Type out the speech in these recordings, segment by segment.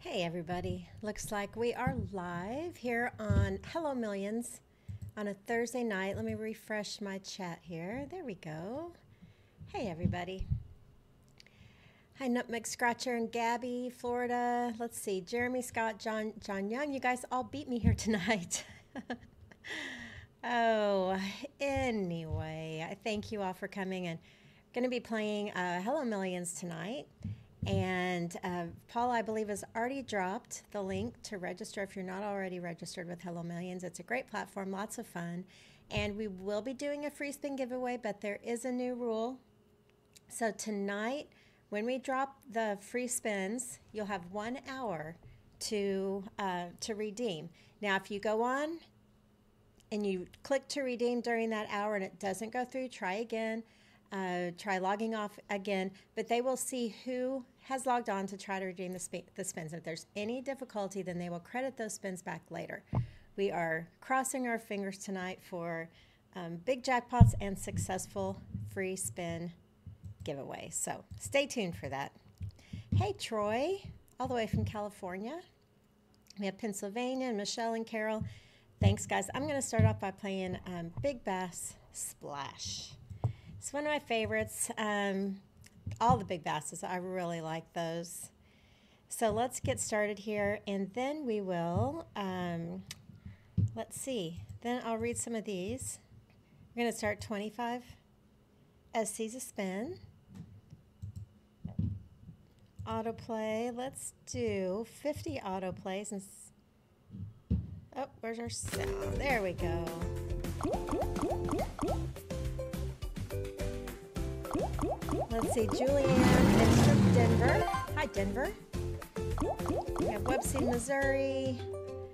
Hey everybody, looks like we are live here on Hello Millions on a Thursday night. Let me refresh my chat here. There we go. Hey everybody. Hi Nutmeg Scratcher and Gabby, Florida. Let's see, Jeremy Scott, John John Young. You guys all beat me here tonight. oh, anyway, I thank you all for coming and going to be playing uh, Hello Millions tonight. And uh, Paul, I believe, has already dropped the link to register if you're not already registered with Hello Millions. It's a great platform, lots of fun. And we will be doing a free spin giveaway, but there is a new rule. So tonight, when we drop the free spins, you'll have one hour to uh, to redeem. Now, if you go on and you click to redeem during that hour and it doesn't go through, try again. Uh, try logging off again, but they will see who has logged on to try to redeem the, sp- the spins. If there's any difficulty, then they will credit those spins back later. We are crossing our fingers tonight for um, big jackpots and successful free spin giveaway. So stay tuned for that. Hey, Troy, all the way from California. We have Pennsylvania and Michelle and Carol. Thanks, guys. I'm going to start off by playing um, Big Bass Splash. It's one of my favorites. Um, all the big basses, I really like those. So let's get started here, and then we will, um, let's see, then I'll read some of these. We're going to start 25 SC's a spin. Autoplay, let's do 50 autoplays. And oh, where's our sound? There we go. Let's see, Julianne is from Denver. Hi, Denver. We have Webster, Missouri.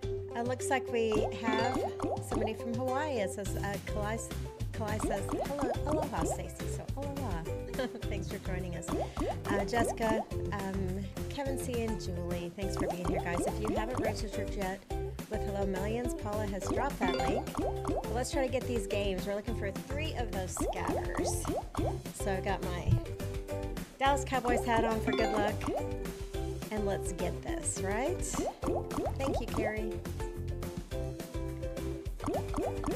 It uh, looks like we have somebody from Hawaii. It says, uh, Kalai, Kalai says, hello, aloha, Stacey. So, aloha. thanks for joining us. Uh, Jessica, um, Kevin C, and Julie, thanks for being here, guys. If you haven't registered yet, with Hello Millions. Paula has dropped that link. But let's try to get these games. We're looking for three of those scatters. So I got my Dallas Cowboys hat on for good luck. And let's get this, right? Thank you, Carrie.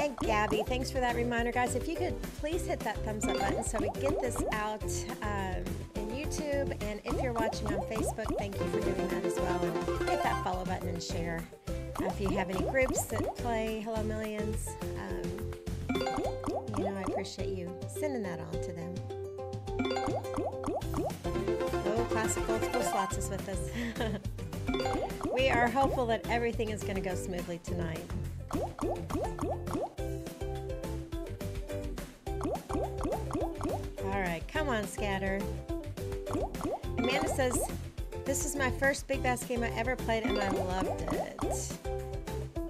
And Gabby, thanks for that reminder, guys. If you could please hit that thumbs up button so we get this out um, in YouTube. And if you're watching on Facebook, thank you for doing that as well. And hit that follow button and share. If you have any groups that play Hello Millions, um, you know, I appreciate you sending that on to them. Oh, Classic Gold School Slots is with us. we are hopeful that everything is going to go smoothly tonight. All right, come on, Scatter. Amanda says, this is my first Big Bass game I ever played and I loved it.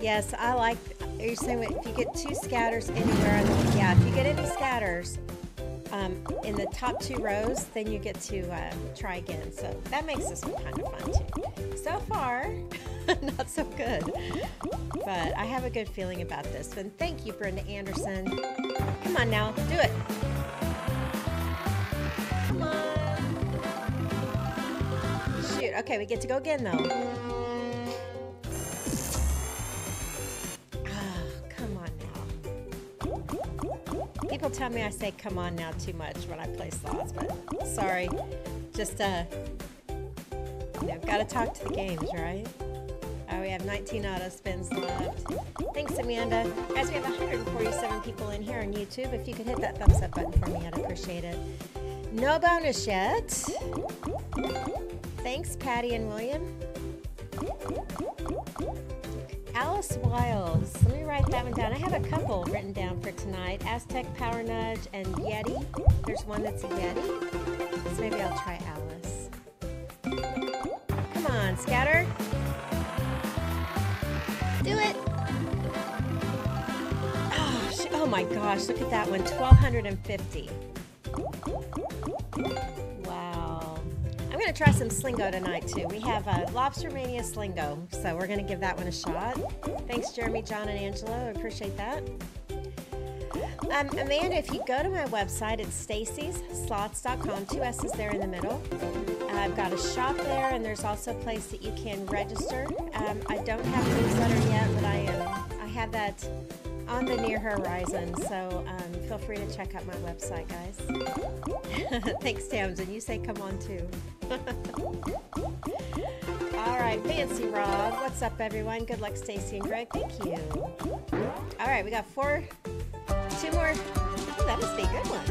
Yes, I like. Are you saying if you get two scatters anywhere? Yeah, if you get any scatters um, in the top two rows, then you get to uh, try again. So that makes this one kind of fun too. So far, not so good, but I have a good feeling about this one. Thank you, Brenda Anderson. Come on now, do it. Come on. Shoot. Okay, we get to go again though. Oh, come on now. People tell me I say come on now too much when I play slots, but sorry. Just, uh, you know, gotta talk to the games, right? Oh, we have 19 auto spins left. Thanks, Amanda. Guys, we have 147 people in here on YouTube. If you could hit that thumbs up button for me, I'd appreciate it. No bonus yet. Thanks, Patty and William. Alice Wiles. Let me write that one down. I have a couple written down for tonight. Aztec Power Nudge and Yeti. There's one that's a Yeti. So maybe I'll try Alice. Come on, Scatter. Do it. Oh, oh my gosh, look at that one. 1250 going to try some Slingo tonight, too. We have a uh, Lobster Mania Slingo, so we're going to give that one a shot. Thanks, Jeremy, John, and Angelo. I appreciate that. Um, Amanda, if you go to my website, it's staceysslots.com. Two S's there in the middle. Uh, I've got a shop there, and there's also a place that you can register. Um, I don't have a newsletter yet, but I am. I have that on the near horizon. So um, feel free to check out my website, guys. Thanks, Tamsin. You say come on too. All right, Fancy Rob. What's up, everyone? Good luck, Stacey and Greg. Thank you. All right, we got four, two more. That must be a good one.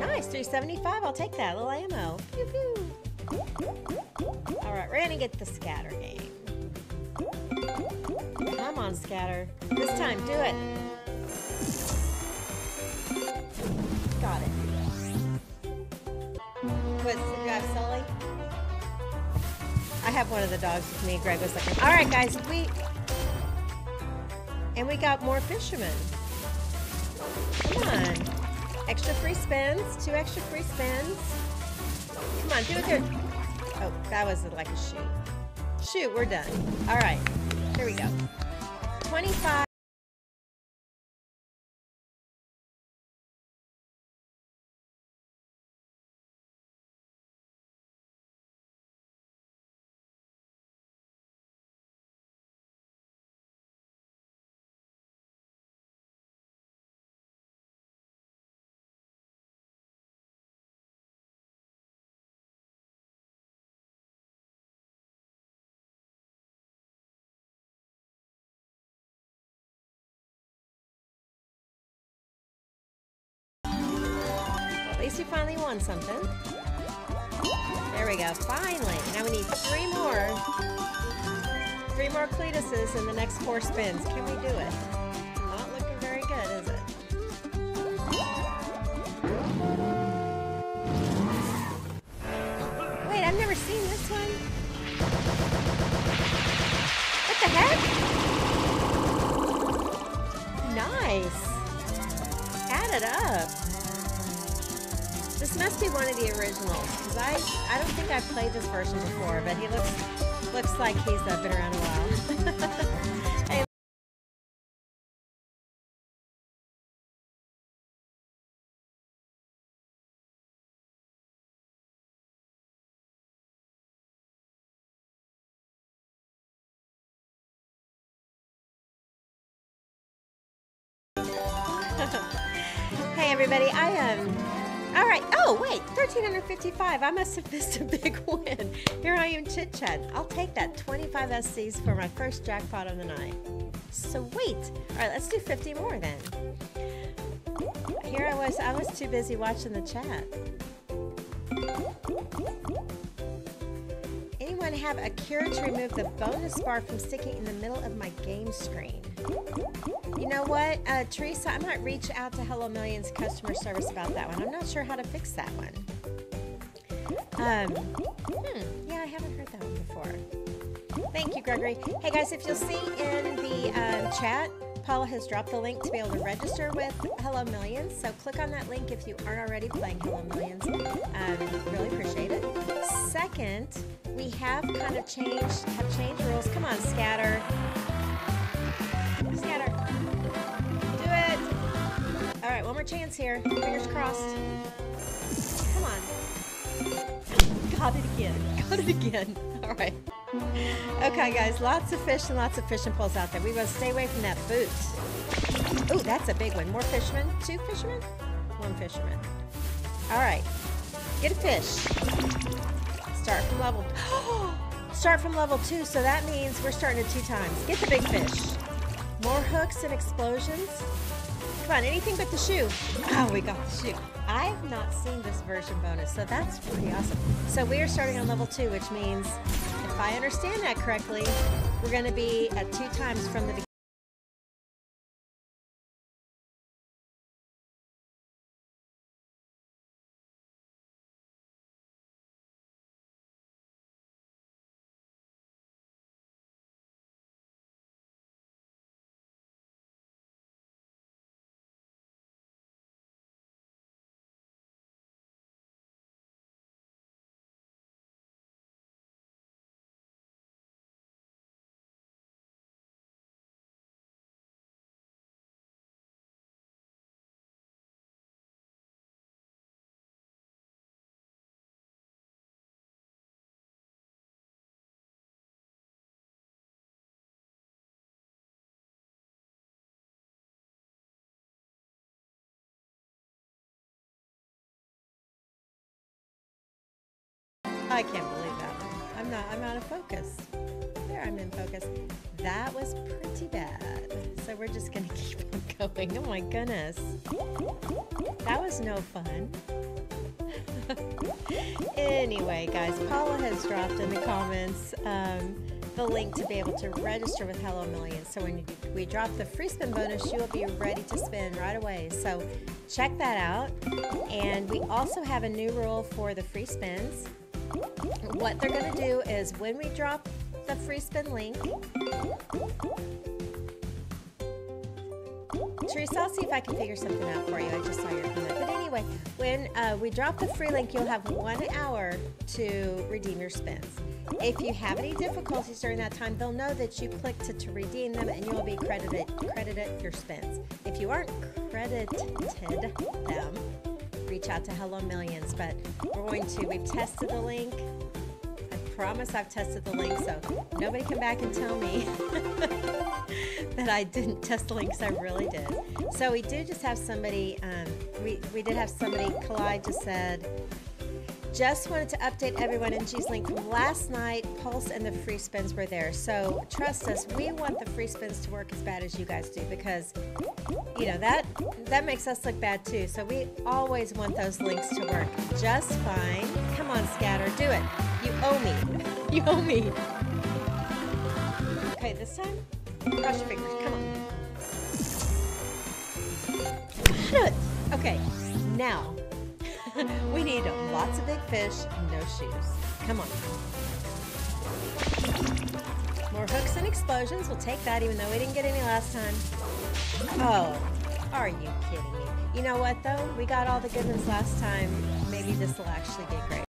Nice, 375. I'll take that. little ammo. Pew, pew. All right, we're gonna get the scatter game. Come on, scatter. This time, do it. Got it. What's you Sully? I have one of the dogs with me. Greg was like, all right, guys, we and we got more fishermen. Come on. Extra free spins. Two extra free spins. Come on, do it good. Oh, that was like a shoot. Shoot, we're done. All right. Here we go. 25. You finally won something. There we go. Finally. Now we need three more. Three more Cletuses in the next four spins. Can we do it? Not looking very good, is it? Wait, I've never seen this one. What the heck? Nice. Add it up. This must be one of the originals because I I don't think I've played this version before, but he looks looks like he's uh, been around a while. 1355. I must have missed a big win. Here I am chit chat. I'll take that 25 SCs for my first jackpot of the night. Sweet. All right, let's do 50 more then. Here I was. I was too busy watching the chat. Anyone have a cure to remove the bonus bar from sticking in the middle of my game screen? You know what, uh, Teresa, I might reach out to Hello Millions customer service about that one. I'm not sure how to fix that one. Um, hmm, yeah, I haven't heard that one before. Thank you, Gregory. Hey guys, if you'll see in the um, chat, Paula has dropped the link to be able to register with Hello Millions. So click on that link if you aren't already playing Hello Millions. Um, really appreciate it. Second, we have kind of changed have changed rules. Come on, Scatter. Scatter. Do it. All right, one more chance here. Fingers crossed. Come on. Got it again. Got it again. All right. Okay, guys, lots of fish and lots of fishing poles out there. We want to stay away from that boot. Oh, that's a big one. More fishermen? Two fishermen? One fisherman. All right. Get a fish. Start from level. Start from level two, so that means we're starting at two times. Get the big fish. More hooks and explosions. Come on, anything but the shoe. Oh, we got the shoe. I have not seen this version bonus, so that's pretty awesome. So we are starting on level two, which means, if I understand that correctly, we're going to be at two times from the beginning. I can't believe that. I'm not, I'm out of focus. There, I'm in focus. That was pretty bad. So we're just gonna keep going. Oh my goodness. That was no fun. anyway, guys, Paula has dropped in the comments um, the link to be able to register with Hello Millions. So when we drop the free spin bonus, you will be ready to spin right away. So check that out. And we also have a new rule for the free spins. What they're going to do is when we drop the free spin link, Teresa, I'll see if I can figure something out for you. I just saw your comment. But anyway, when uh, we drop the free link, you'll have one hour to redeem your spins. If you have any difficulties during that time, they'll know that you clicked to, to redeem them and you will be credited credited your spins. If you aren't credited them, reach out to Hello Millions. But we're going to, we've tested the link. I promise I've tested the link, so nobody come back and tell me that I didn't test the link because I really did. So we do just have somebody, um, we, we did have somebody, Collide just said, just wanted to update everyone in G's Link from last night. Pulse and the free spins were there. So trust us, we want the free spins to work as bad as you guys do because, you know, that that makes us look bad too. So we always want those links to work just fine. Come on, Scatter, do it. You owe me. You owe me. Okay, this time, cross your fingers. Come on. Okay, now we need lots of big fish, no shoes. Come on. More hooks and explosions. We'll take that even though we didn't get any last time. Oh, are you kidding me? You know what though? We got all the good ones last time. Maybe this will actually be great.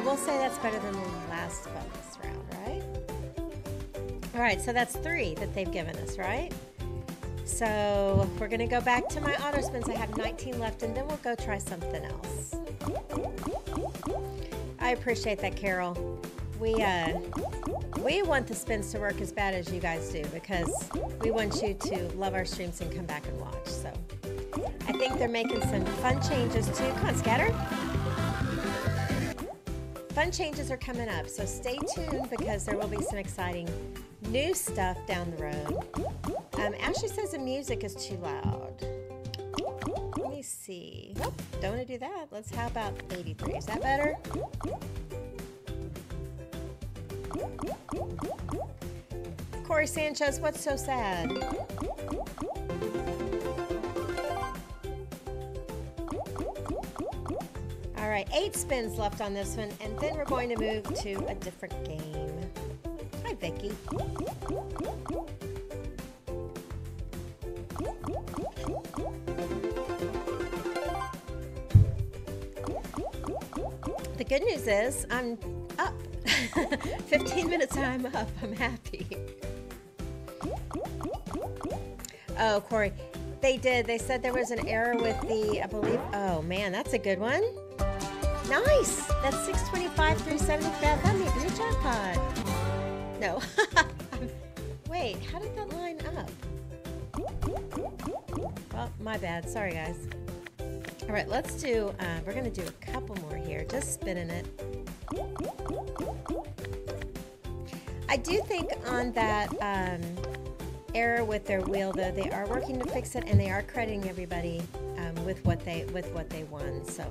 I will say that's better than the last bonus round, right? All right, so that's three that they've given us, right? So we're going to go back to my auto spins. I have 19 left, and then we'll go try something else. I appreciate that, Carol. We, uh, we want the spins to work as bad as you guys do because we want you to love our streams and come back and watch. So I think they're making some fun changes too. Come on, Scatter fun changes are coming up, so stay tuned because there will be some exciting new stuff down the road. Um, Ashley says the music is too loud. Let me see. Don't want to do that. Let's, how about 83? Is that better? Corey Sanchez, what's so sad? Right, eight spins left on this one, and then we're going to move to a different game. Hi, Vicky. The good news is I'm up. 15 minutes I'm up. I'm happy. Oh, Corey, they did. They said there was an error with the, I believe, oh man, that's a good one. Nice! That's 625 through 75. That may be a jackpot. No. Wait, how did that line up? Well, my bad. Sorry, guys. All right, let's do, uh, we're going to do a couple more here. Just spinning it. I do think on that um, error with their wheel, though, they are working to fix it, and they are crediting everybody um, with what they with what they won. So.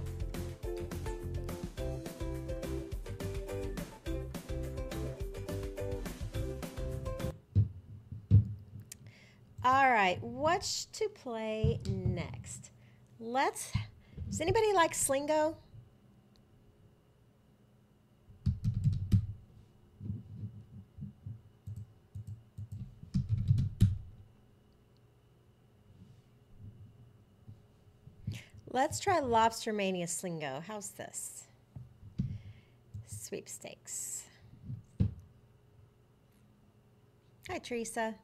All right, what's to play next? Let's. Does anybody like Slingo? Let's try Lobster Mania Slingo. How's this? Sweepstakes. Hi, Teresa.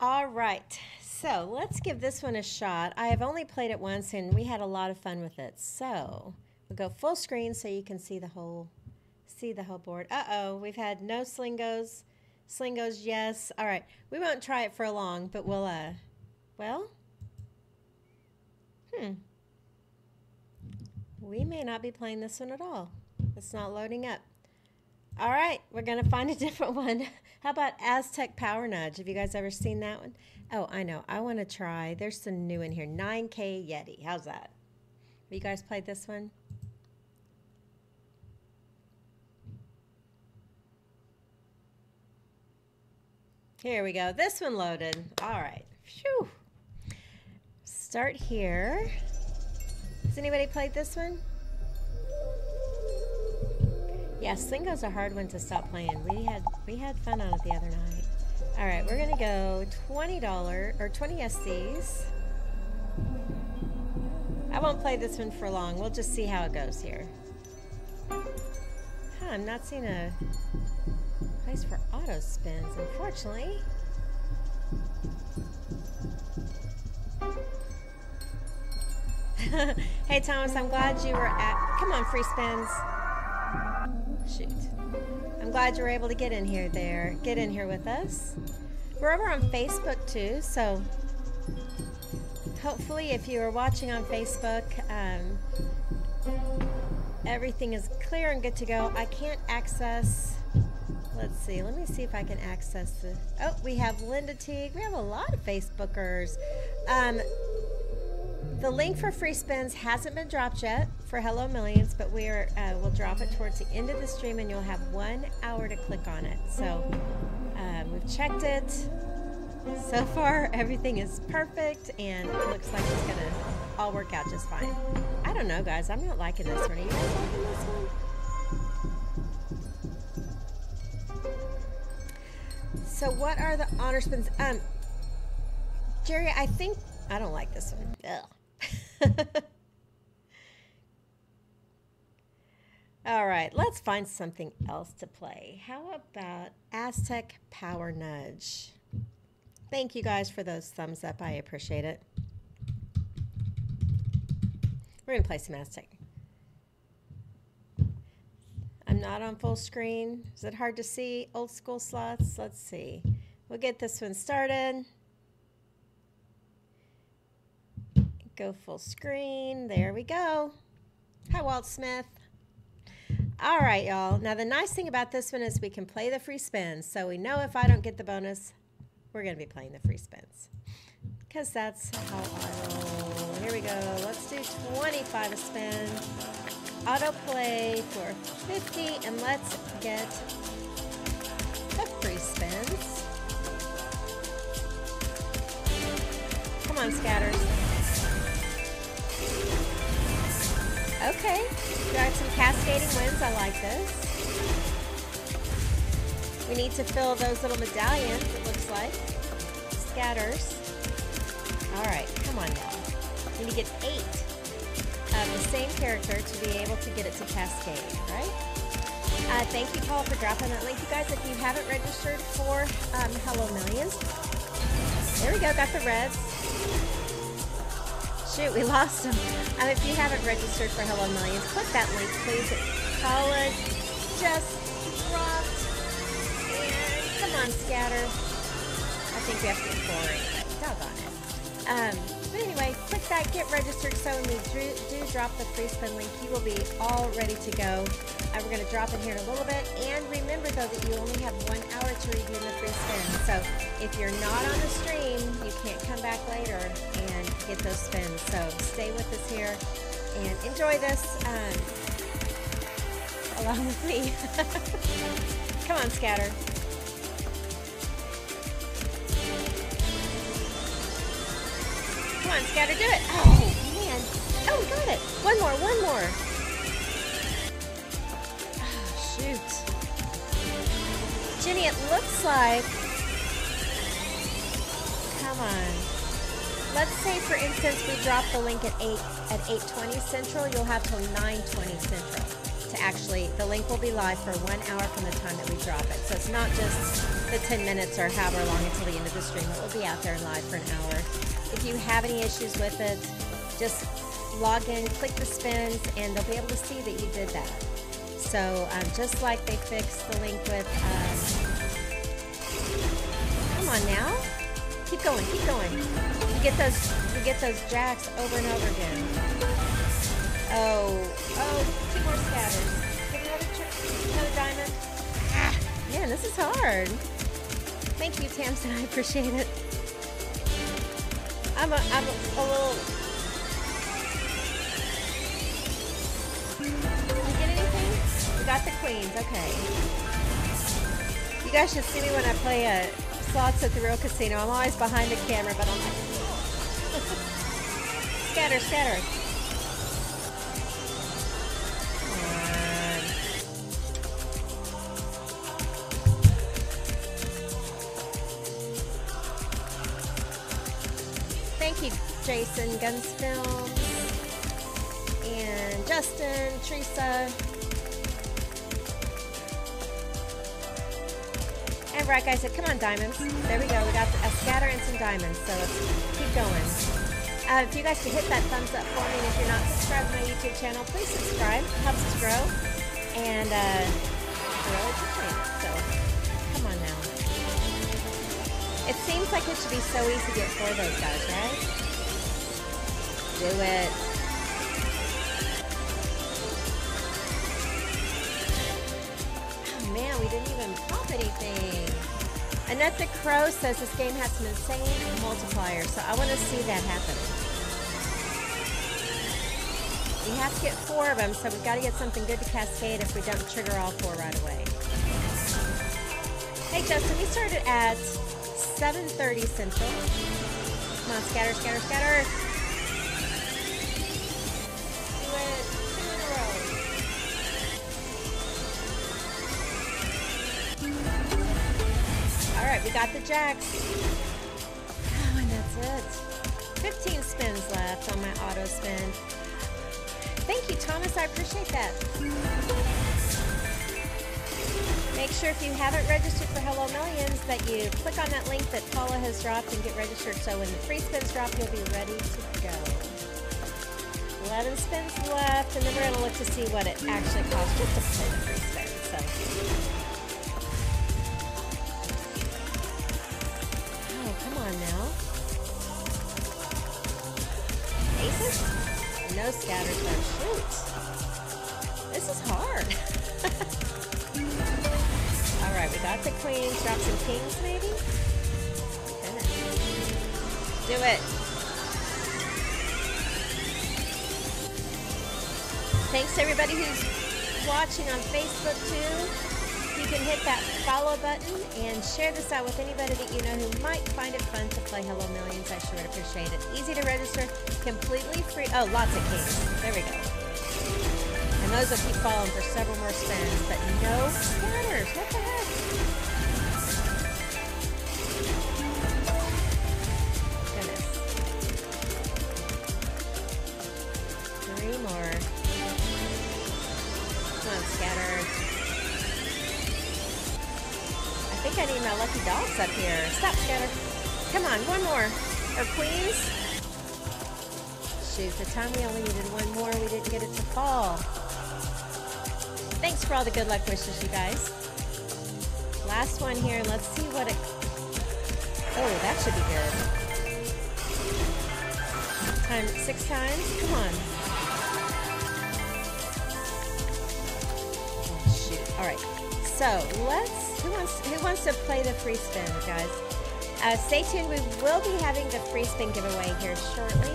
All right, so let's give this one a shot. I have only played it once and we had a lot of fun with it. So we'll go full screen so you can see the whole see the whole board. Uh-oh, we've had no slingos. Slingos, yes. All right, we won't try it for long, but we'll uh well, hmm. We may not be playing this one at all. It's not loading up. All right, we're going to find a different one. How about Aztec Power Nudge? Have you guys ever seen that one? Oh, I know. I want to try. There's some new in here. 9K Yeti. How's that? Have you guys played this one? Here we go. This one loaded. All right. Phew start here. Has anybody played this one? Yeah, Slingo's a hard one to stop playing. We had we had fun on it the other night. All right, we're gonna go $20 or 20 SCs. I won't play this one for long. We'll just see how it goes here. Huh, I'm not seeing a place for auto spins, unfortunately. hey, Thomas, I'm glad you were at. Come on, free spins. Shoot. I'm glad you were able to get in here there. Get in here with us. We're over on Facebook too, so hopefully, if you are watching on Facebook, um, everything is clear and good to go. I can't access. Let's see. Let me see if I can access the. Oh, we have Linda Teague. We have a lot of Facebookers. Um, the link for free spins hasn't been dropped yet for Hello Millions, but we are uh, we'll drop it towards the end of the stream, and you'll have one hour to click on it. So um, we've checked it. So far, everything is perfect, and it looks like it's gonna all work out just fine. I don't know, guys. I'm not liking this one. Are you guys liking this one? So what are the honor spins? Um, Jerry, I think I don't like this one. Ugh. All right, let's find something else to play. How about Aztec Power Nudge? Thank you guys for those thumbs up. I appreciate it. We're going to play some Aztec. I'm not on full screen. Is it hard to see old school slots? Let's see. We'll get this one started. Go full screen. There we go. Hi, Walt Smith. All right, y'all. Now, the nice thing about this one is we can play the free spins. So we know if I don't get the bonus, we're going to be playing the free spins. Because that's how I roll. Here we go. Let's do 25 a spin. Auto play for 50. And let's get the free spins. Come on, scatters. Okay, got some cascading winds. I like this. We need to fill those little medallions, it looks like. Scatters. All right, come on now. We need to get eight of the same character to be able to get it to cascade, right? Uh, thank you, Paul, for dropping that link. You guys, if you haven't registered for um, Hello Millions, there we go, got the reds. Shoot, we lost them. Um, if you haven't registered for Hello Millions, click that link, please. College just dropped. And come on, Scatter. I think we have to get anyway. Doggone it. Um, but anyway, click that, get registered. So when we do, do drop the free spin link, you will be all ready to go. Uh, we're going to drop it here in a little bit. And remember, though, that you only have one hour to redeem the free spin. So if you're not on the stream, you can't come back later and get those spins. So stay with us here and enjoy this um, along with me. come on, Scatter. Come on, Scatter, do it. Oh, man. Oh, we got it. One more, one more. Oh, shoot. Jenny, it looks like... Come on. Let's say, for instance, we drop the link at 8 at 8.20 Central. You'll have till 9.20 Central to actually... The link will be live for one hour from the time that we drop it. So it's not just the 10 minutes or however long until the end of the stream. It will be out there live for an hour. If you have any issues with it, just log in, click the spins, and they'll be able to see that you did that. So um, just like they fixed the link with, um, come on now, keep going, keep going. You get those, you get those jacks over and over again. Oh, oh, two more scatters. Get another, another diamond. Ah, man, this is hard. Thank you, Tamsin. I appreciate it. I'm a, I'm a, a little. You get anything? We got the queens. Okay. You guys should see me when I play uh, slots at the real casino. I'm always behind the camera, but I'm like, scatter, scatter. Um. Thank you, Jason, Guns Films, and Justin, Teresa, right guys said, come on, diamonds. There we go. We got a scatter and some diamonds, so let's keep going. Uh, if you guys could hit that thumbs up for me, and if you're not subscribed to my YouTube channel, please subscribe. It helps us grow, and uh, really. So, come on now. It seems like it should be so easy to get for those guys, right? Do it. Oh man, we didn't even pop anything. Annette the Crow says this game has some insane multipliers, so I want to see that happen. We have to get four of them, so we've got to get something good to cascade if we don't trigger all four right away. Hey Justin, we started at 7.30 Central. Come on, scatter, scatter, scatter. Got the jacks. Oh, and that's it. 15 spins left on my auto spin. Thank you, Thomas. I appreciate that. Make sure if you haven't registered for Hello Millions that you click on that link that Paula has dropped and get registered so when the free spins drop, you'll be ready to go. 11 spins left, and then we're going to look to see what it actually costs just to play the free spin. So. No scatters, though. Shoot. This is hard. All right, we got the queens. Drop some kings, maybe? Do it. Thanks everybody who's watching on Facebook, too. Can hit that follow button and share this out with anybody that you know who might find it fun to play Hello Millions. I sure would appreciate it. Easy to register, completely free. Oh, lots of kings. There we go. And those will keep falling for several more spins, but no scatters. What the heck? I need my lucky dogs up here. Stop, scatter. Come on, one more. Or queens? Shoot, the time we only needed one more, we didn't get it to fall. Thanks for all the good luck wishes, you guys. Last one here. Let's see what it... Oh, that should be good. Time six times. Come on. Oh, shoot. All right. So let's. Who wants? Who wants to play the free spin, guys? Uh, stay tuned. We will be having the free spin giveaway here shortly.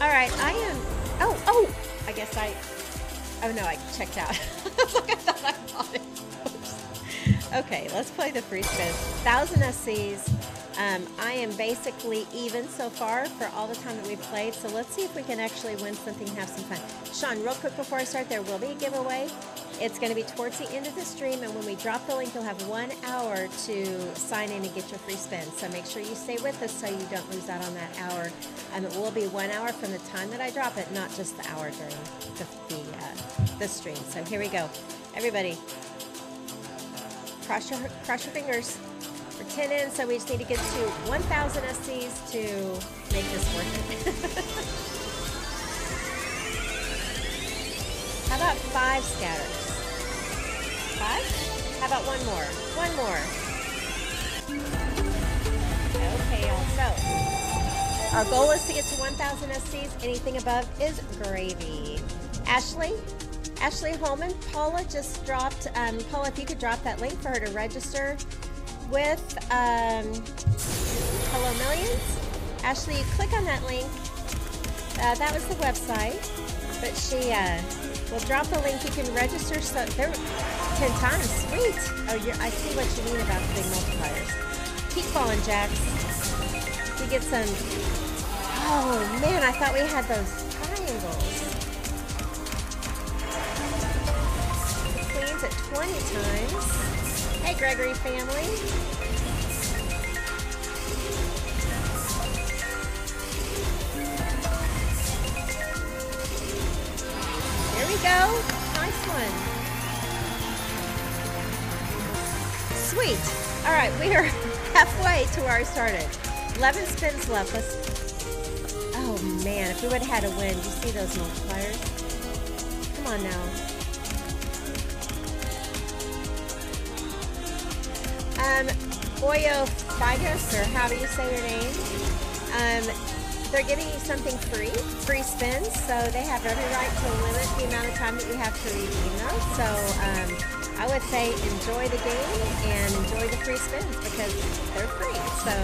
All right, I am. Oh, oh! I guess I. Oh no, I checked out. I thought I bought it. Okay, let's play the free spin. Thousand SCs. Um, I am basically even so far for all the time that we've played. So let's see if we can actually win something, and have some fun. Sean, real quick before I start, there will be a giveaway. It's going to be towards the end of the stream, and when we drop the link, you'll have one hour to sign in and get your free spin. So make sure you stay with us so you don't lose out on that hour. Um, it will be one hour from the time that I drop it, not just the hour during the, the, uh, the stream. So here we go. Everybody, cross your, cross your fingers. We're 10 in, so we just need to get to 1,000 SCs to make this it. How about five scatters? Five? How about one more? One more. Okay, y'all. So, our goal is to get to 1,000 SCs. Anything above is gravy. Ashley? Ashley Holman, Paula just dropped, um, Paula, if you could drop that link for her to register with um, Hello Millions. Ashley, click on that link. Uh, that was the website, but she uh, will drop the link. You can register. So there, ten times. Sweet. Oh, I see what you mean about the big multipliers. Keep falling, Jacks. We get some. Oh man, I thought we had those triangles. Queens at 20 times. Hey, Gregory family. Here we go. Nice one. Sweet. All right, we are halfway to where I started. 11 spins left. Let's. Oh man, if we would have had a win, do you see those multipliers? Come on now. Um, Oyo Figus, or how do you say your name? Um, they're giving you something free, free spins, so they have every right to limit the amount of time that you have to redeem those. So um, I would say enjoy the game and enjoy the free spins because they're free. So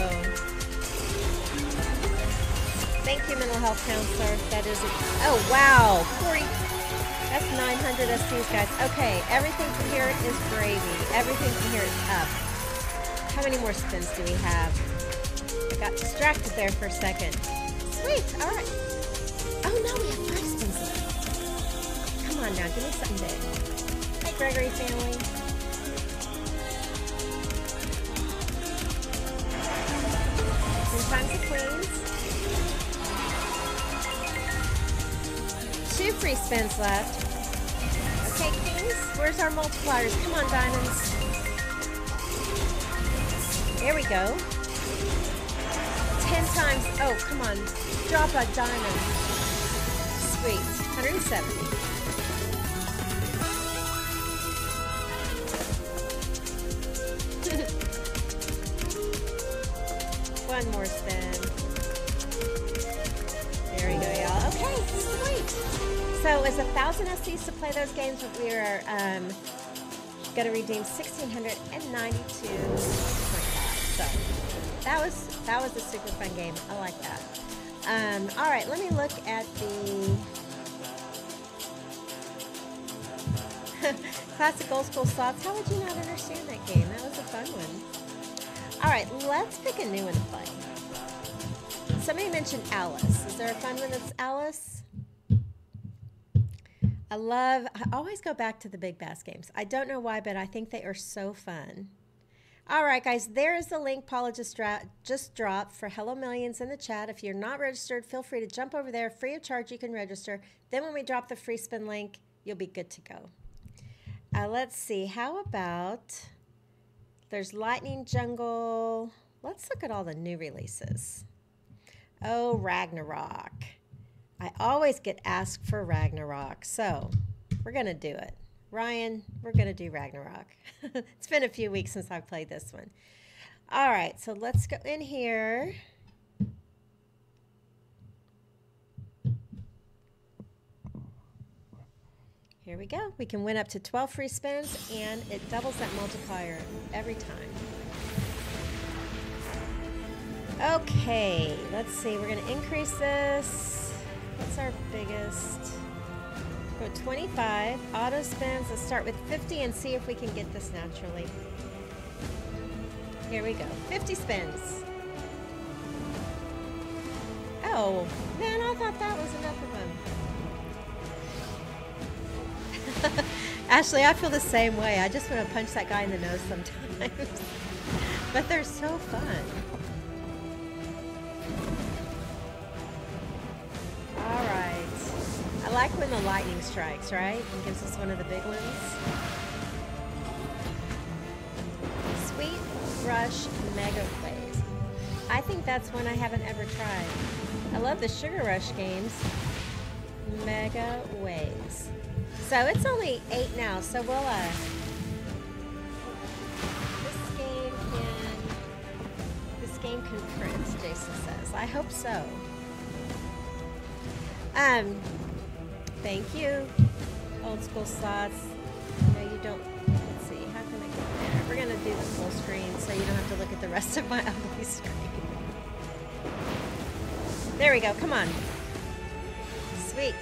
thank you, mental health counselor. That is, oh wow, 40, that's 900 SCs, guys. Okay, everything from here is gravy. Everything from here is up. How many more spins do we have? I got distracted there for a second. Sweet, all right. Oh no, we have five spins left. Come on now, give me something big. Hey, Gregory family. Ten times the queens. Two free spins left. Okay, kings, where's our multipliers? Come on, diamonds. There we go. Ten times. Oh, come on. Drop a diamond. Sweet. 170. One more spin. There we go, y'all. Okay, sweet. So it's a thousand SCs to play those games, but we are um, going to redeem 1,692 so that was that was a super fun game. I like that. Um, all right, let me look at the classic old school slots. How would you not understand that game? That was a fun one. All right, let's pick a new one to play. Somebody mentioned Alice. Is there a fun one that's Alice? I love, I always go back to the Big Bass games. I don't know why, but I think they are so fun. All right, guys, there is the link Paula just, dra- just dropped for Hello Millions in the chat. If you're not registered, feel free to jump over there. Free of charge, you can register. Then when we drop the free spin link, you'll be good to go. Uh, let's see. How about there's Lightning Jungle. Let's look at all the new releases. Oh, Ragnarok. I always get asked for Ragnarok, so we're going to do it. Ryan, we're going to do Ragnarok. it's been a few weeks since I've played this one. All right, so let's go in here. Here we go. We can win up to 12 free spins, and it doubles that multiplier every time. Okay, let's see. We're going to increase this. What's our biggest? Go 25. Auto spins. Let's start with 50 and see if we can get this naturally. Here we go. 50 spins. Oh, man, I thought that was enough of them. Ashley, I feel the same way. I just want to punch that guy in the nose sometimes. but they're so fun. All right. I like when the lightning strikes, right? And gives us one of the big ones. Sweet Rush Mega Waves. I think that's one I haven't ever tried. I love the Sugar Rush games. Mega Waves. So it's only eight now, so we'll, uh, this game can, this game can print, Jason says. I hope so. Um, thank you, old school slots. No, you don't, let's see, how can I get there? We're gonna do the full screen so you don't have to look at the rest of my ugly screen. There we go, come on. Sweet.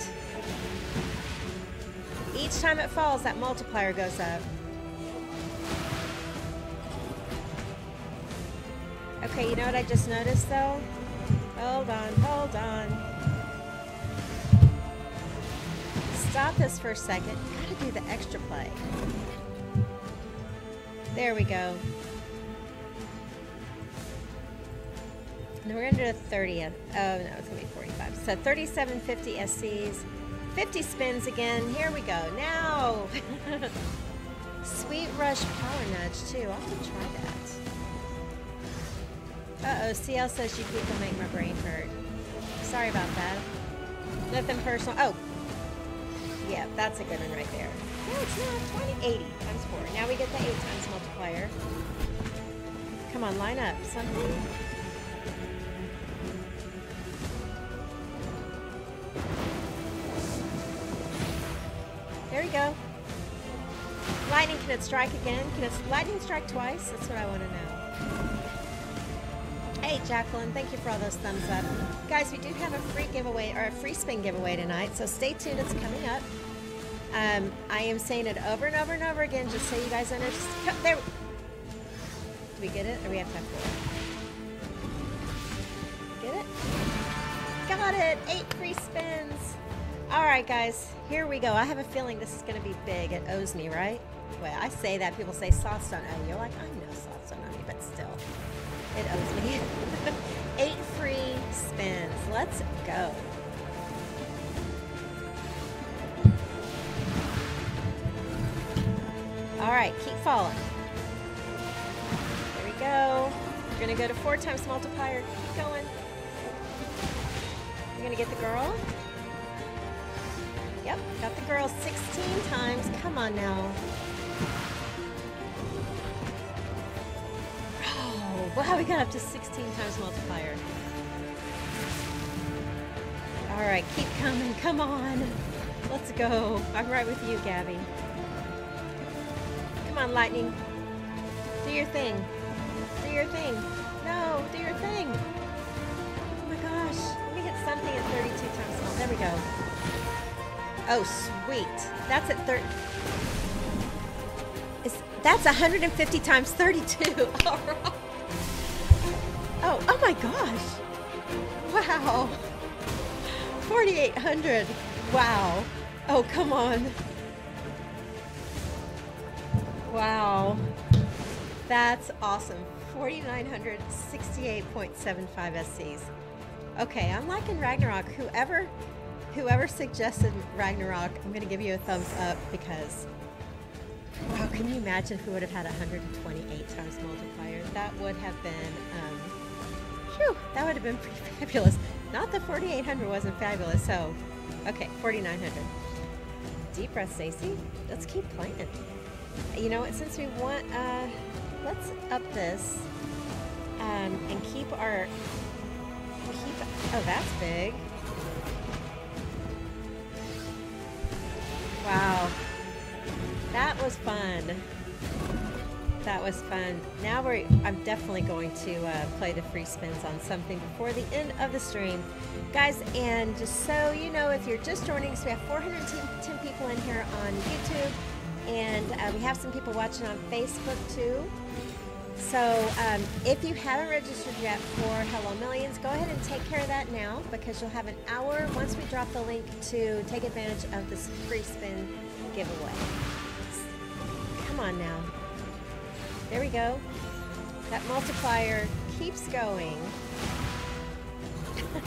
Each time it falls, that multiplier goes up. Okay, you know what I just noticed though? Hold on, hold on. Stop this for a second. Gotta do the extra play. There we go. And we're gonna do the 30th. Uh, oh no, it's gonna be 45. So 3750 SCs. 50 spins again. Here we go. Now, Sweet Rush Power Nudge, too. I'll have to try that. Uh-oh, CL says you people make my brain hurt. Sorry about that. Nothing personal. Oh, yeah, that's a good one right there. No, it's not. 20, 80 times 4. Now we get the 8 times multiplier. Come on, line up. Something? There we go. Lightning, can it strike again? Can it lightning strike twice? That's what I want to know. Hey, Jacqueline, thank you for all those thumbs up. Guys, we do have a free giveaway, or a free spin giveaway tonight, so stay tuned, it's coming up. Um, I am saying it over and over and over again, just so you guys understand. There. Do we get it, or we have to have four? Get it? Got it! Eight free spins! All right, guys, here we go. I have a feeling this is going to be big. It owes me, right? Well, I say that. People say sauce don't owe you. You're like, I know sauce don't owe me, but still, it owes me. Eight free spins. Let's go. All right, keep falling. There we go. We're going to go to four times multiplier. Keep going. You're going to get the girl. Yep, got the girl 16 times. Come on now. Oh, wow, we got up to 16 times multiplier. All right, keep coming. Come on. Let's go. I'm right with you, Gabby. On, Lightning. Do your thing. Do your thing. No, do your thing. Oh my gosh. Let me hit something at 32 times. Oh, there we go. Oh, sweet. That's at 30. Is, that's 150 times 32. All right. Oh, oh my gosh. Wow. 4,800. Wow. Oh, come on. Wow. That's awesome. 4,968.75 SCs. Okay, I'm liking Ragnarok. Whoever whoever suggested Ragnarok, I'm going to give you a thumbs up because, wow, can you imagine if we would have had 128 times multiplier? That would have been, um, whew, that would have been pretty fabulous. Not the 4,800 wasn't fabulous, so, okay, 4,900. Deep breath, Stacey. Let's keep playing. You know what, since we want, uh, let's up this. um, and keep our keep. Oh, that's big. Wow, that was fun. That was fun. Now we're. I'm definitely going to uh, play the free spins on something before the end of the stream, guys. And just so you know, if you're just joining us, we have 410 people in here on YouTube, and uh, we have some people watching on Facebook too. So um, if you haven't registered yet for Hello Millions, go ahead and take care of that now because you'll have an hour once we drop the link to take advantage of this free spin giveaway. Come on now. There we go. That multiplier keeps going.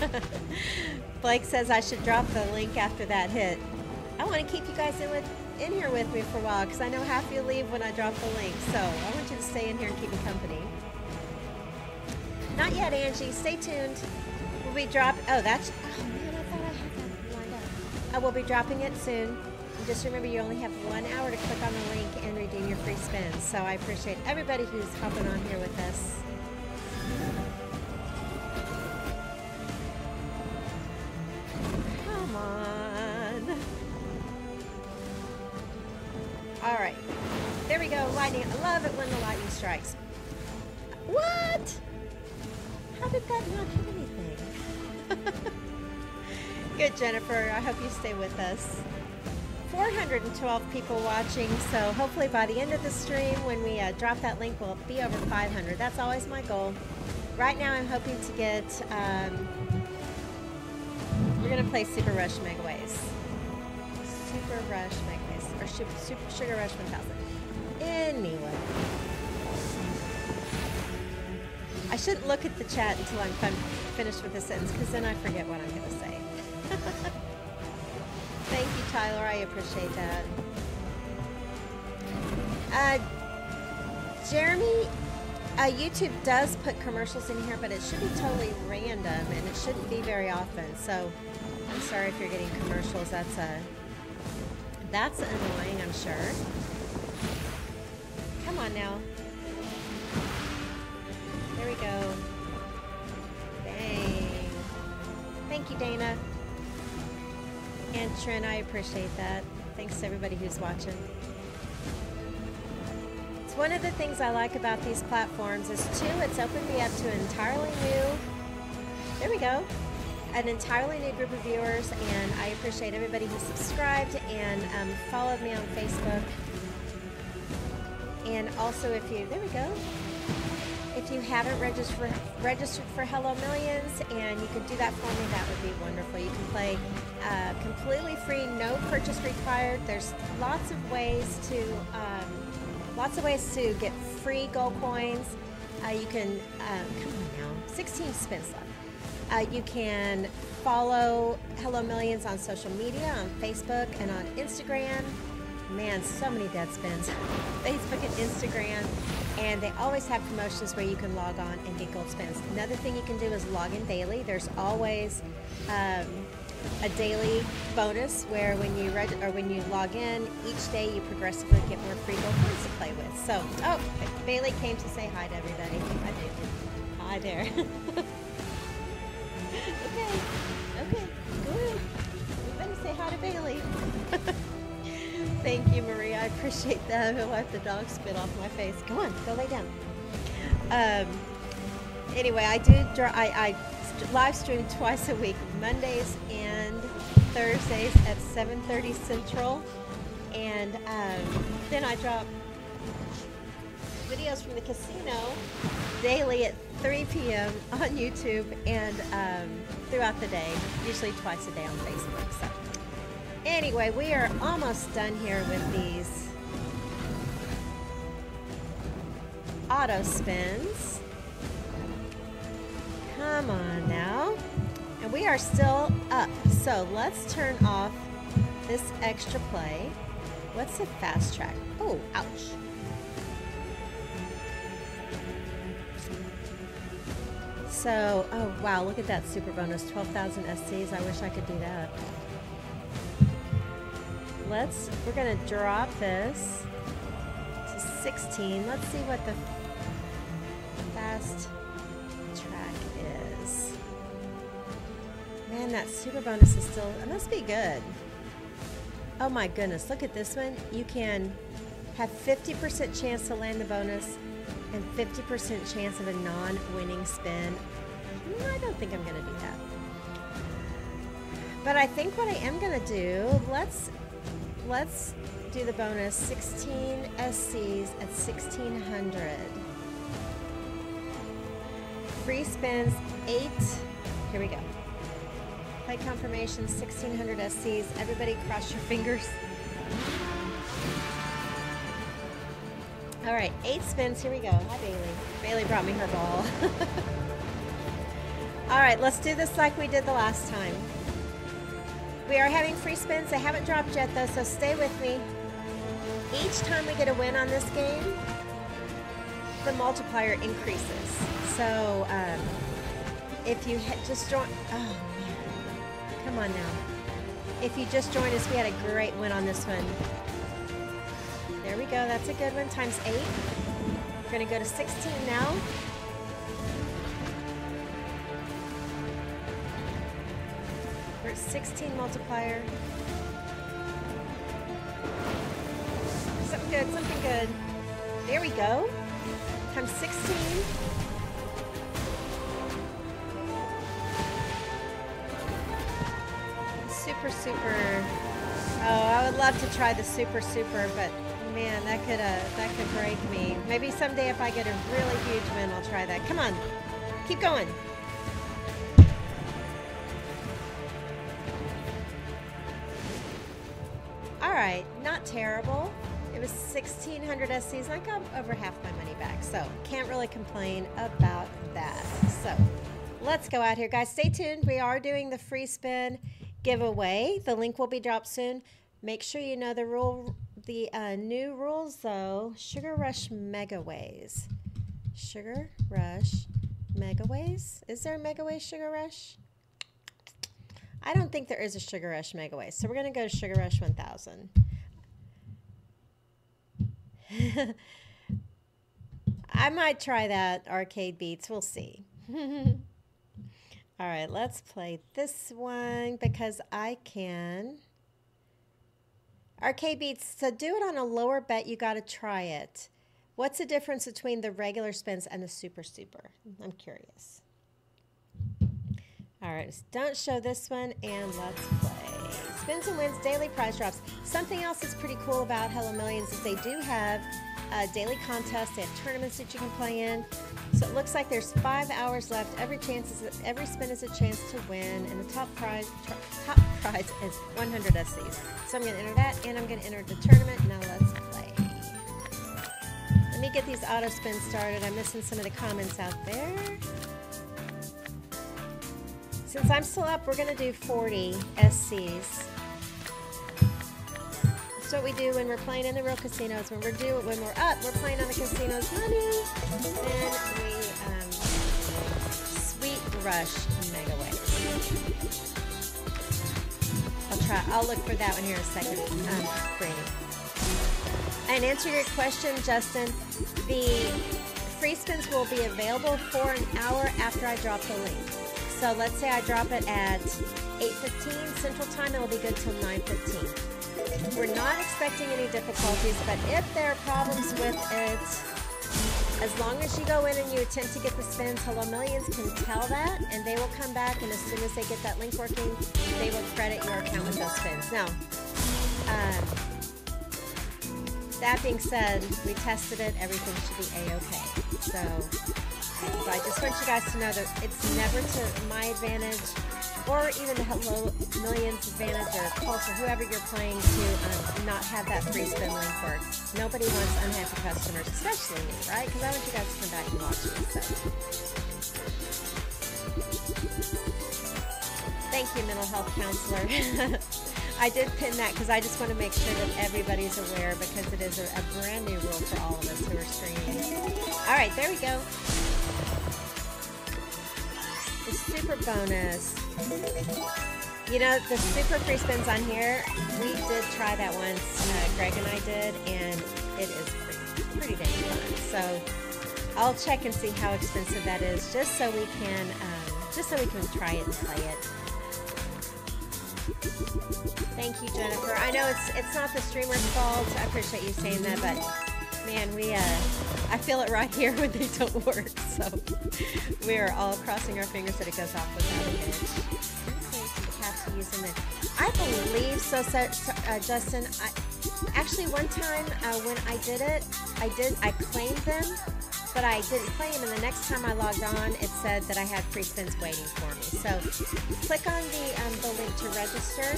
Blake says I should drop the link after that hit. I want to keep you guys in with in here with me for a while because I know half you leave when I drop the link. So I want you to stay in here and keep me company. Not yet, Angie. Stay tuned. We'll be drop. Oh, that's. Oh man, I thought I had that lined up. I will be dropping it soon. And just remember, you only have one hour to click on the link and redeem your free spins. So I appreciate everybody who's hopping on here with us. Strikes. What? How did that not hit anything? Good, Jennifer. I hope you stay with us. 412 people watching, so hopefully by the end of the stream, when we uh, drop that link, we'll be over 500. That's always my goal. Right now, I'm hoping to get. Um, we're gonna play Super Rush Megaways. Super Rush Megaways, or Super Sugar Rush 1000. Anyway. I shouldn't look at the chat until I'm fin finished with the sentence, because then I forget what I'm going to say. Thank you, Tyler. I appreciate that. Uh, Jeremy, uh, YouTube does put commercials in here, but it should be totally random, and it shouldn't be very often. So I'm sorry if you're getting commercials. That's a that's annoying, I'm sure. Come on now. There we go. Dang. Thank you, Dana. And Trent, I appreciate that. Thanks to everybody who's watching. It's one of the things I like about these platforms is two, it's opened me up to an entirely new, there we go, an entirely new group of viewers, and I appreciate everybody who subscribed and um, followed me on Facebook. And also, if you, there we go, if you haven't registered for, registered for Hello Millions and you could do that for me, that would be wonderful. You can play uh, completely free, no purchase required. There's lots of ways to um, lots of ways to get free gold coins. Uh, you can um, come on now, 16 spins left. Uh, you can follow Hello Millions on social media, on Facebook and on Instagram man, so many dead spins. Facebook and Instagram, and they always have promotions where you can log on and get gold spins. Another thing you can do is log in daily. There's always um, a daily bonus where when you reg- or when you log in each day, you progressively get more free gold coins to play with. So, oh, Bailey came to say hi to everybody. Hi, Bailey. Hi there. okay, okay, good. Say hi to Bailey. Thank you, Maria. I appreciate that. I'll wipe the dog spit off my face. Come on, go lay down. Um, anyway, I do. I, I live stream twice a week, Mondays and Thursdays at 7:30 Central, and um, then I drop videos from the casino daily at 3 p.m. on YouTube and um, throughout the day, usually twice a day on Facebook. So. Anyway, we are almost done here with these auto spins. Come on now. And we are still up. So let's turn off this extra play. What's the fast track? Oh, ouch. So, oh wow, look at that super bonus, 12,000 SCs. I wish I could do that let's, we're gonna drop this to 16. Let's see what the fast track is. Man, that super bonus is still, it must be good. Oh my goodness, look at this one. You can have 50% chance to land the bonus and 50% chance of a non-winning spin. Mm, I don't think I'm gonna do that. But I think what I am gonna do, let's let's do the bonus 16 SCs at 1600. Free spins, eight. Here we go. Play confirmation, 1600 SCs. Everybody cross your fingers. All right, eight spins. Here we go. Hi, Bailey. Bailey brought me her ball. All right, let's do this like we did the last time. We are having free spins. They haven't dropped yet, though, so stay with me. Each time we get a win on this game, the multiplier increases. So um, if you just join, oh man, come on now. If you just joined us, we had a great win on this one. There we go, that's a good one, times eight. We're gonna go to 16 now. We're 16 multiplier. Something good, something good. There we go. Times 16. Super, super. Oh, I would love to try the super, super, but man, that could uh, that could break me. Maybe someday if I get a really huge win, I'll try that. Come on, keep going. Terrible. It was 1600 SCs. I got over half my money back, so can't really complain about that. So let's go out here, guys. Stay tuned. We are doing the free spin giveaway. The link will be dropped soon. Make sure you know the rule, the uh, new rules though. Sugar Rush Megaways. Sugar Rush Megaways. Is there a Megaway Sugar Rush? I don't think there is a Sugar Rush Megaway. So we're going to go to Sugar Rush 1000. I might try that arcade beats. We'll see. All right, let's play this one because I can. Arcade beats, to do it on a lower bet, you got to try it. What's the difference between the regular spins and the super super? I'm curious. All right, don't show this one and let's play. Spins and wins, daily prize drops. Something else that's pretty cool about Hello Millions is they do have a daily contests. They have tournaments that you can play in. So it looks like there's five hours left. Every chance is every spin is a chance to win, and the top prize top prize is 100 SCs. So I'm going to enter that, and I'm going to enter the tournament. Now let's play. Let me get these auto spins started. I'm missing some of the comments out there. Since I'm still up, we're going to do 40 SCs. What we do when we're playing in the real casinos. When we're do when we're up, we're playing on the casino's money. Then we um, sweet rush mega way. I'll try. I'll look for that one here in a second. Um, And answer your question, Justin. The free spins will be available for an hour after I drop the link. So let's say I drop it at 8.15 Central Time, it'll be good till 9.15. We're not expecting any difficulties, but if there are problems with it, as long as you go in and you attempt to get the spins, Hello Millions can tell that, and they will come back, and as soon as they get that link working, they will credit your account with those spins. Now, um, that being said, we tested it, everything should be a-okay. So so I just want you guys to know that it's never to my advantage or even the Hello Millions advantage or Pulsz or whoever you're playing to um, not have that free spin link work. Nobody wants unhappy customers, especially me, right? Because I want you guys to come back and watch me. So. Thank you, mental health counselor. I did pin that because I just want to make sure that everybody's aware because it is a, a brand new rule for all of us who are streaming. All right, there we go super bonus. You know, the super free spins on here, we did try that once, uh, Greg and I did, and it is pretty, pretty dang fun. So I'll check and see how expensive that is just so we can, um, just so we can try it and play it. Thank you, Jennifer. I know it's it's not the streamer's fault. I appreciate you saying that, but man, we uh, I feel it right here when they don't work. So we are all crossing our fingers that it goes off without a hitch. Have to use them. I believe so, uh, Justin. I, actually, one time uh, when I did it, I did I claimed them but I didn't claim. And the next time I logged on, it said that I had free spins waiting for me. So click on the, um, the link to register